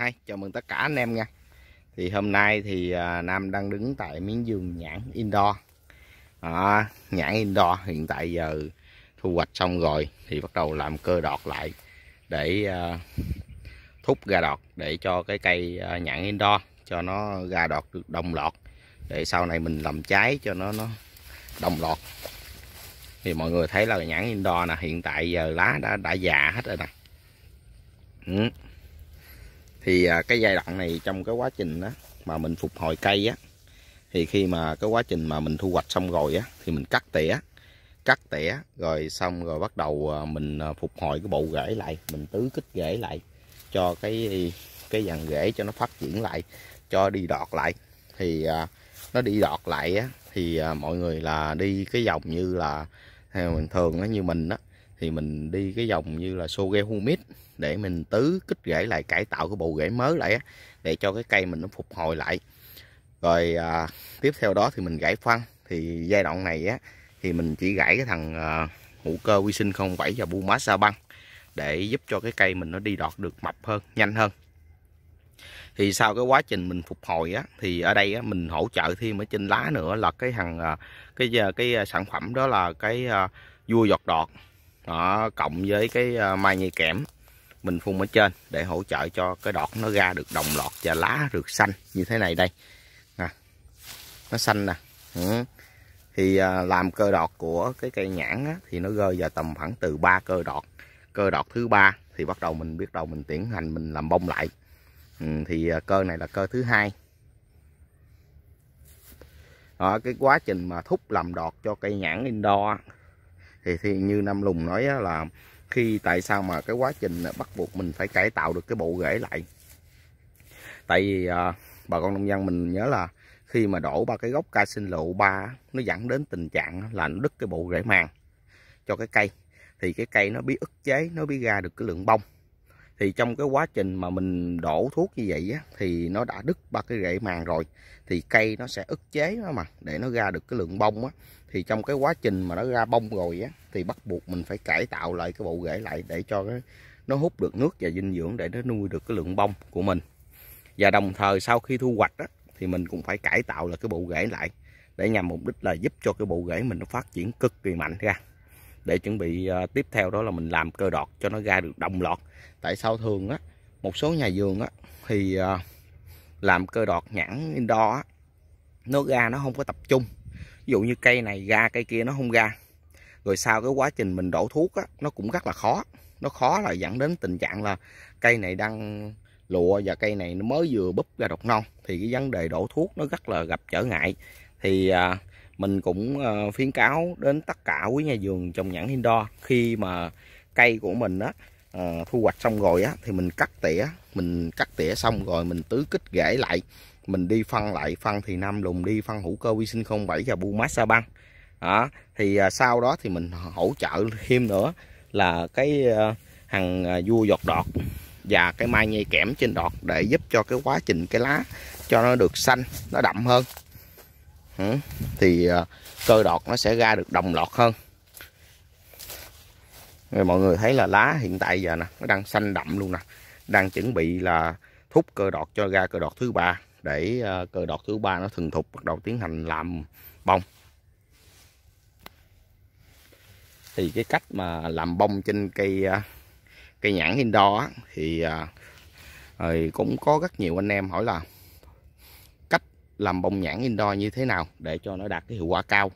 Hi, chào mừng tất cả anh em nha. Thì hôm nay thì à, Nam đang đứng tại miếng vườn nhãn indoor. À, Nhãn indoor hiện tại giờ thu hoạch xong rồi Thì bắt đầu làm cơ đọt lại Để à, thúc ra đọt Để cho cái cây à, nhãn indoor Cho nó ra đọt được đồng lọt. Để sau này mình làm trái cho nó nó đồng lọt. Thì mọi người thấy là nhãn indoor nè Hiện tại giờ lá đã đã già hết rồi nè. Ừ thì à, cái giai đoạn này trong cái quá trình đó mà mình phục hồi cây á, thì khi mà cái quá trình mà mình thu hoạch xong rồi á, thì mình cắt tỉa cắt tỉa, rồi xong rồi bắt đầu à, mình à, phục hồi cái bộ rễ lại, mình tứ kích rễ lại cho cái cái dàn rễ cho nó phát triển lại, cho đi đọt lại. Thì nó đi đọt lại á, thì mọi người là đi cái dòng như là, theo mình thường á, như mình á thì mình đi cái dòng như là soge humid để mình tứ kích rễ lại cải tạo cái bộ rễ mới lại để cho cái cây mình nó phục hồi lại. Rồi à, tiếp theo đó thì mình gãy phân. Thì giai đoạn này á thì mình chỉ gãy cái thằng à, hữu cơ vi sinh 07 và bu mát sa băng để giúp cho cái cây mình nó đi đọt được mập hơn nhanh hơn. Thì sau cái quá trình mình phục hồi á thì ở đây á, mình hỗ trợ thêm ở trên lá nữa là cái thằng à, cái à, cái, cái sản phẩm đó là cái à, vua giọt đọt đó, cộng với cái ờ, mai nhây kẽm mình phun ở trên để hỗ trợ cho cái đọt nó ra được đồng lọt và lá được xanh như thế này đây. Nè nó xanh nè. Ừ. thì ờ, làm cơ đọt của cái cây nhãn á, thì nó rơi vào tầm khoảng từ 3 cơ đọt. Cơ đọt thứ ba thì bắt đầu mình biết đầu mình tiến hành mình làm bông lại. Ừ, thì ờ, cơ này là cơ thứ hai. Đó, cái quá trình mà thúc làm đọt cho cây nhãn indoor thì, thì như Nam Lùng nói là khi tại sao mà cái quá trình bắt buộc mình phải cải tạo được cái bộ rễ lại? Tại vì à, bà con nông dân mình nhớ là khi mà đổ ba cái gốc ca sinh lộ ba nó dẫn đến tình trạng là nó đứt cái bộ rễ màng cho cái cây. Thì cái cây nó bị ức chế nó bị ra được cái lượng bông thì trong cái quá trình mà mình đổ thuốc như vậy á, thì nó đã đứt ba cái rễ màng rồi. Thì cây nó sẽ ức chế nó mà để nó ra được cái lượng bông á. Thì trong cái quá trình mà nó ra bông rồi á thì bắt buộc mình phải cải tạo lại cái bộ rễ lại để cho cái nó hút được nước và dinh dưỡng để nó nuôi được cái lượng bông của mình. Và đồng thời sau khi thu hoạch á thì mình cũng phải cải tạo lại cái bộ rễ lại để nhằm mục đích là giúp cho cái bộ rễ mình nó phát triển cực kỳ mạnh ra để chuẩn bị uh, tiếp theo đó là mình làm cơ đọt cho nó ra được đồng lọt tại sao thường á một số nhà vườn á thì uh, làm cơ đọt nhãn indoor á nó ra nó không có tập trung. Ví dụ như cây này ra cây kia nó không ra. Rồi sau cái quá trình mình đổ thuốc á nó cũng rất là khó. Nó khó là dẫn đến tình trạng là cây này đang lụa và cây này nó mới vừa búp ra độc non. Thì cái vấn đề đổ thuốc nó rất là gặp trở ngại. Thì à, mình cũng ờ, khuyến cáo đến tất cả quý nhà vườn trồng nhãn indoor. Khi mà cây của mình á à, thu hoạch xong rồi á thì mình cắt tỉa mình cắt tỉa xong rồi mình tứ kích rễ lại. Mình đi phân lại phân thì nam lùng đi phân hữu cơ vi sinh 07 và bu mát sa băng. Đó thì à, sau đó thì mình hỗ trợ thêm nữa là cái à, hàng à, vua giọt đọt và cái mai nhây kẽm trên đọt để giúp cho cái quá trình cái lá cho nó được xanh nó đậm hơn thì ờ, cơ đọt nó sẽ ra được đồng lọt hơn. Rồi mọi người thấy là lá hiện tại giờ nè nó đang xanh đậm luôn nè. Đang chuẩn bị là thúc cơ đọt cho ra cơ đọt thứ ba để ờ, cơ đọt thứ ba nó thuần thục bắt đầu tiến hành làm bông. Thì cái cách mà làm bông trên cây ờ, cây nhãn Indo á, thì rồi cũng có rất nhiều anh em hỏi là làm bông nhãn indoor như thế nào để cho nó đạt cái hiệu quả cao.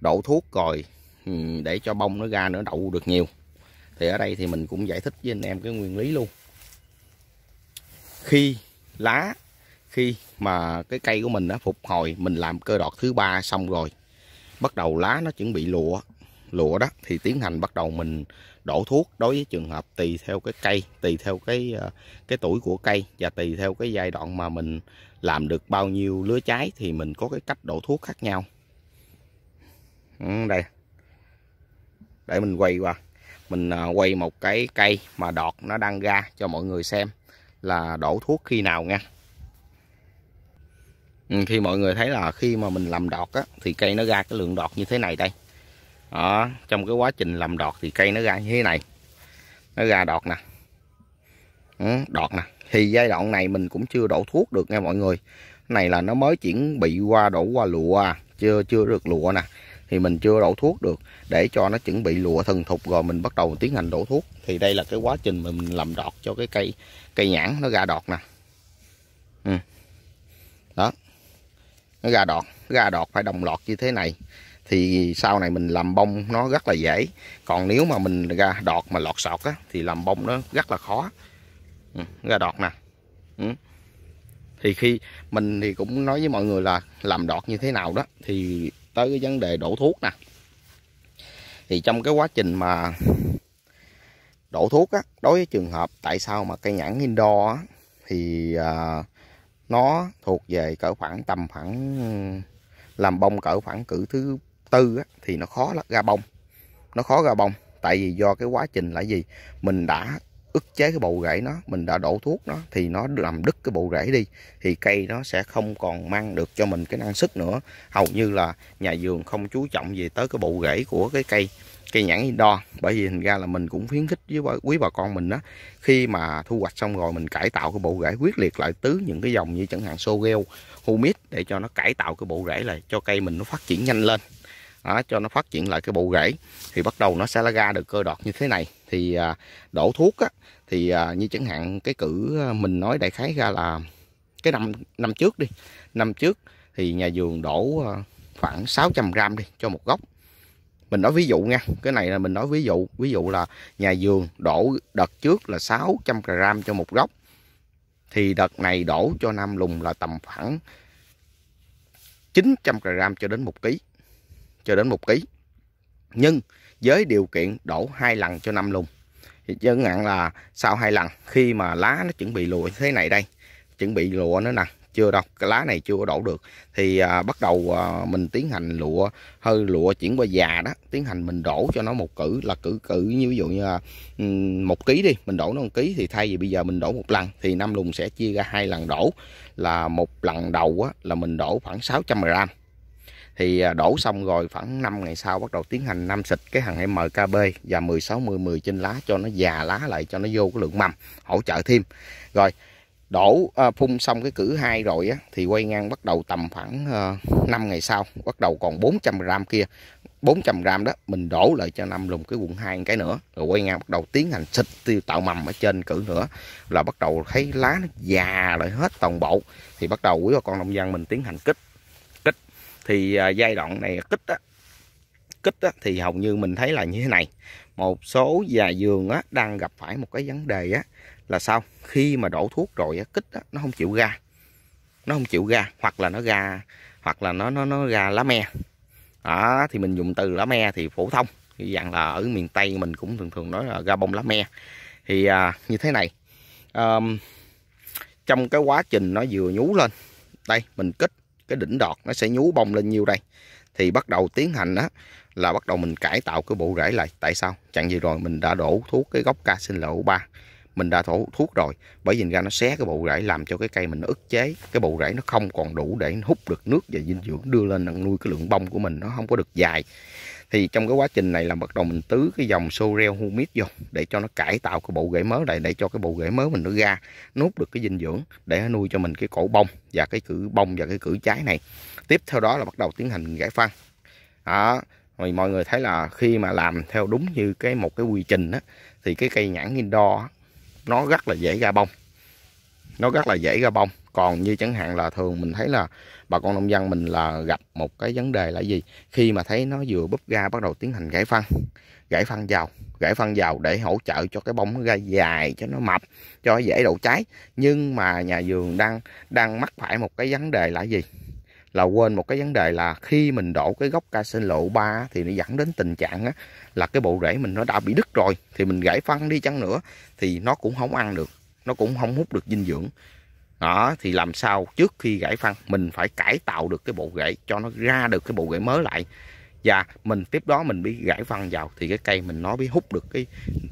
Đổ thuốc rồi ừ, để cho bông nó ra nữa, đậu được nhiều. Thì ở đây thì mình cũng giải thích với anh em cái nguyên lý luôn. Khi lá, khi mà cái cây của mình nó phục hồi, mình làm cơ đọt thứ ba xong rồi, bắt đầu lá nó chuẩn bị lụa lụa đó, thì tiến hành bắt đầu mình đổ thuốc đối với trường hợp tùy theo cái cây, tùy theo cái ờ, cái tuổi của cây và tùy theo cái giai đoạn mà mình làm được bao nhiêu lứa trái thì mình có cái cách đổ thuốc khác nhau. Ừ, đây. Để mình quay qua. Mình à, quay một cái cây mà đọt nó đang ra cho mọi người xem là đổ thuốc khi nào nha. Ừ, khi mọi người thấy là khi mà mình làm đọt á, thì cây nó ra cái lượng đọt như thế này đây. Đó, trong cái quá trình làm đọt thì cây nó ra như thế này. Nó ra đọt nè. Ừ, đọt nè thì giai đoạn này mình cũng chưa đổ thuốc được nha mọi người. Này là nó mới chuyển bị qua đổ qua lụa, chưa chưa được lụa nè. Thì mình chưa đổ thuốc được, để cho nó chuẩn bị lụa thần thục rồi mình bắt đầu tiến hành đổ thuốc. Thì đây là cái quá trình mà mình làm đọt cho cái cây cây nhãn nó ra đọt nè. Ừ. đó. Nó ra đọt ra đọt phải đồng lọt như thế này. Thì sau này mình làm bông nó rất là dễ. Còn nếu mà mình ra đọt mà lọt sọt á, thì làm bông nó rất là khó ừ, ra đọt nè. Ừ. thì khi mình thì cũng nói với mọi người là làm đọt như thế nào đó thì tới cái vấn đề đổ thuốc nè. Thì trong cái quá trình mà đổ thuốc á đối với trường hợp tại sao mà cây nhãn indoor á thì à, nó thuộc về cỡ khoảng tầm khoảng làm bông cỡ khoảng cử thứ tư á, thì nó khó ra bông. Nó khó ra bông tại vì do cái quá trình là gì? Mình đã ức chế cái bộ rễ nó, mình đã đổ thuốc nó thì nó làm đứt cái bộ rễ đi, thì cây nó sẽ không còn mang được cho mình cái năng suất nữa. Hầu như là nhà vườn không chú trọng về tới cái bộ rễ của cái cây cây nhãn indoor, bởi vì hình ra là mình cũng khuyến khích với quý bà con mình đó khi mà thu hoạch xong rồi mình cải tạo cái bộ rễ, quyết liệt lại tứ những cái dòng như chẳng hạn sogel humid để cho nó cải tạo cái bộ rễ lại cho cây mình nó phát triển nhanh lên đó, cho nó phát triển lại cái bộ rễ thì bắt đầu nó sẽ ra được cơ đọt như thế này. Thì à, đổ thuốc á, thì à, như chẳng hạn cái cử à, mình nói đại khái ra là cái năm năm trước đi. Năm trước thì nhà vườn đổ à, khoảng 600 gram đi cho một gốc. Mình nói ví dụ nha cái này là mình nói ví dụ. Ví dụ là nhà vườn đổ đợt trước là 600 gram cho một gốc. Thì đợt này đổ cho nam lùng là tầm khoảng 900 gram cho đến một ký cho đến một ký. Nhưng với điều kiện đổ hai lần cho năm lùng thì chẳng hạn là sau hai lần khi mà lá nó chuẩn bị lùa thế này đây chuẩn bị lùa nữa nè chưa đâu cái lá này chưa đổ được thì à, bắt đầu à, mình tiến hành lụa hơi lụa chuyển qua già đó tiến hành mình đổ cho nó một cử là cử cử như ví dụ như là một ký đi mình đổ nó một ký thì thay vì bây giờ mình đổ một lần thì năm lùng sẽ chia ra hai lần đổ là một lần đầu á, là mình đổ khoảng 600 g thì à, đổ xong rồi khoảng 5 ngày sau bắt đầu tiến hành năm xịt cái hàng MKB và 16 10 10 trên lá cho nó già lá lại cho nó vô cái lượng mầm hỗ trợ thêm. Rồi đổ à, phun xong cái cử hai rồi á thì quay ngang bắt đầu tầm khoảng à, 5 ngày sau bắt đầu còn 400 gram kia. 400 gram đó mình đổ lại cho năm lùng cái quận hai cái nữa rồi quay ngang bắt đầu tiến hành xịt tiêu tạo mầm ở trên cử nữa là bắt đầu thấy lá nó già lại hết toàn bộ. Thì bắt đầu quý bà con nông dân mình tiến hành kích thì à, giai đoạn này kích á kích á, thì hầu như mình thấy là như thế này. Một số già giường á, đang gặp phải một cái vấn đề á, là sao? Khi mà đổ thuốc rồi á, kích á, nó không chịu ra. Nó không chịu ra hoặc là nó ra hoặc là nó nó nó ra lá me. Đó thì mình dùng từ lá me thì phổ thông. Thì dạng là ở miền tây mình cũng thường thường nói là ra bông lá me. Thì à, như thế này. Um, trong cái quá trình nó vừa nhú lên đây mình kích cái đỉnh đọt nó sẽ nhú bông lên nhiêu đây. Thì bắt đầu tiến hành á, là bắt đầu mình cải tạo cái bộ rễ lại. Tại sao? Chẳng gì rồi? Mình đã đổ thuốc cái gốc ca sinh lộ ba. Mình đã thổ thuốc rồi. Bởi vì ra nó xé cái bộ rễ làm cho cái cây mình nó ức chế. Cái bộ rễ nó không còn đủ để hút được nước và dinh dưỡng đưa lên nuôi cái lượng bông của mình. Nó không có được dài thì trong cái quá trình này là bắt đầu mình tứ cái dòng sorel humic vô để cho nó cải tạo cái bộ rễ mới này để cho cái bộ rễ mới mình nó ra, nốt được cái dinh dưỡng để nó nuôi cho mình cái cổ bông và cái cử bông và cái cử trái này. Tiếp theo đó là bắt đầu tiến hành giải phân. Đó, thì mọi người thấy là khi mà làm theo đúng như cái một cái quy trình á, thì cái cây nhãn indoor nó rất là dễ ra bông. Nó rất là dễ ra bông còn như chẳng hạn là thường mình thấy là bà con nông dân mình là gặp một cái vấn đề là gì? Khi mà thấy nó vừa búp ra bắt đầu tiến hành gãy phân gãy phân vào gãy phân vào để hỗ trợ cho cái bông nó ra dài cho nó mập cho dễ đậu trái nhưng mà nhà vườn đang đang mắc phải một cái vấn đề là gì? Là quên một cái vấn đề là khi mình đổ cái gốc ca sinh lộ 3 thì nó dẫn đến tình trạng á, là cái bộ rễ mình nó đã bị đứt rồi thì mình gãy phân đi chăng nữa thì nó cũng không ăn được nó cũng không hút được dinh dưỡng đó thì làm sao trước khi gãy phân mình phải cải tạo được cái bộ rễ cho nó ra được cái bộ rễ mới lại. Và mình tiếp đó mình bị gãy phân vào thì cái cây mình nó bị hút được cái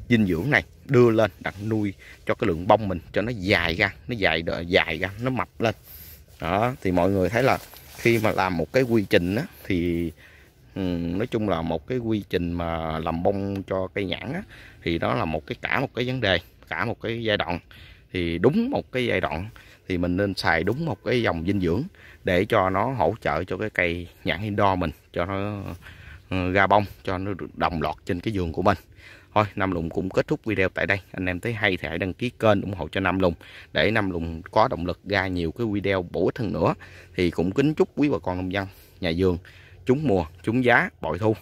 dinh dưỡng này đưa lên đặt nuôi cho cái lượng bông mình cho nó dài ra nó dài dài ra nó mập lên. Đó thì mọi người thấy là khi mà làm một cái quy trình á, thì ừ, nói chung là một cái quy trình mà làm bông cho cây nhãn á, thì đó là một cái cả một cái vấn đề cả một cái giai đoạn. Thì đúng một cái giai đoạn thì mình nên xài đúng một cái dòng dinh dưỡng để cho nó hỗ trợ cho cái cây nhãn indoor mình, cho nó ờ, ra bông, cho nó được đồng loạt trên cái vườn của mình. Thôi, Nam Lùng cũng kết thúc video tại đây. Anh em thấy hay thì hãy đăng ký kênh ủng hộ cho Nam Lùng để Nam Lùng có động lực ra nhiều cái video bổ ích hơn nữa. Thì cũng kính chúc quý bà con nông dân, nhà vườn trúng mùa trúng giá bội thu.